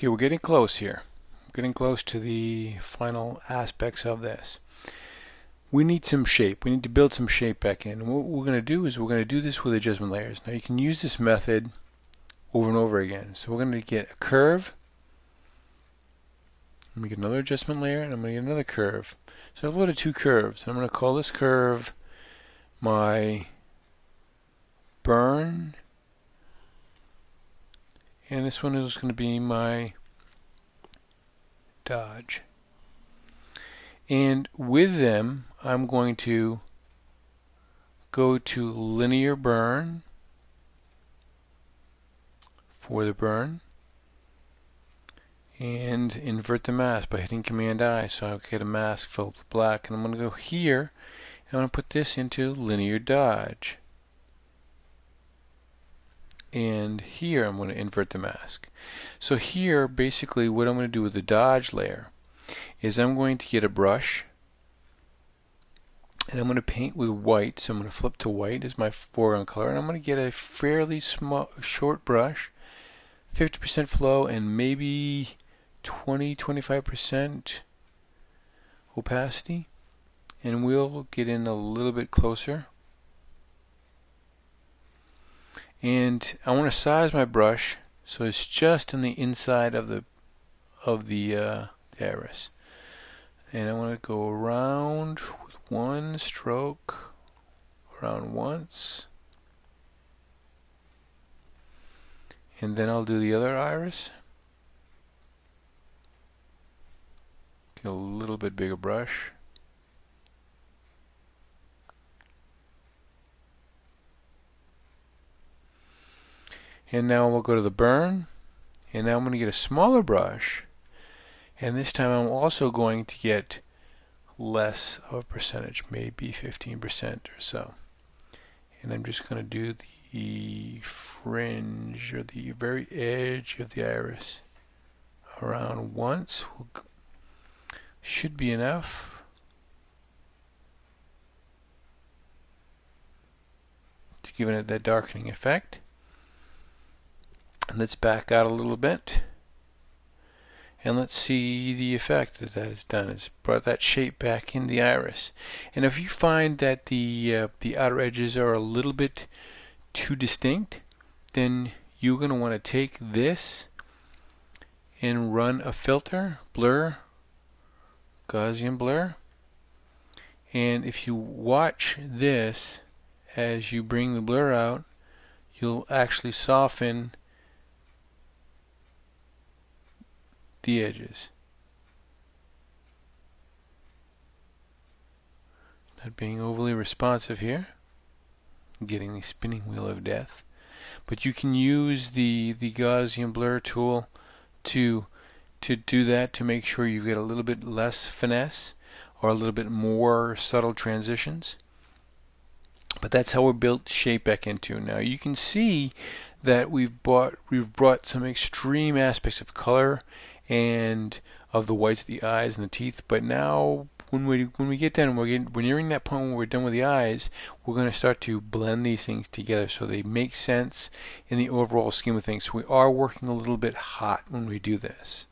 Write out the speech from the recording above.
Okay, we're getting close here. We're getting close to the final aspects of this. We need some shape. We need to build some shape back in. And what we're going to do is we're going to do this with adjustment layers. Now you can use this method over and over again. So we're going to get a curve. Let me get another adjustment layer and I'm going to get another curve. So I've loaded two curves. I'm going to call this curve my burn and this one is going to be my dodge. And with them I'm going to go to linear burn for the burn and invert the mask by hitting command I so I'll get a mask filled with black. And I'm going to go here and I'm going to put this into linear dodge and here I'm going to invert the mask. So here basically what I'm going to do with the dodge layer is I'm going to get a brush and I'm going to paint with white so I'm going to flip to white as my foreground color and I'm going to get a fairly small short brush 50% flow and maybe 20-25% opacity and we'll get in a little bit closer and I want to size my brush so it's just on the inside of the of the, uh, the iris. And I want to go around with one stroke around once. And then I'll do the other iris. Get a little bit bigger brush and now we'll go to the burn. And now I'm going to get a smaller brush. And this time I'm also going to get less of a percentage maybe 15% or so. And I'm just going to do the fringe or the very edge of the iris around once. Should be enough. To give it that darkening effect let's back out a little bit. And let's see the effect that that has done. It's brought that shape back in the iris. And if you find that the uh, the outer edges are a little bit too distinct, then you're going to want to take this and run a filter, blur, Gaussian blur. And if you watch this as you bring the blur out, you'll actually soften the edges. Not being overly responsive here. Getting the spinning wheel of death. But you can use the, the Gaussian blur tool to to do that to make sure you get a little bit less finesse or a little bit more subtle transitions. But that's how we're built shape back into. Now you can see that we've brought we've brought some extreme aspects of color and of the whites of the eyes and the teeth. But now, when we when we get done, we're getting, we're nearing that point when we're done with the eyes. We're going to start to blend these things together so they make sense in the overall scheme of things. So we are working a little bit hot when we do this.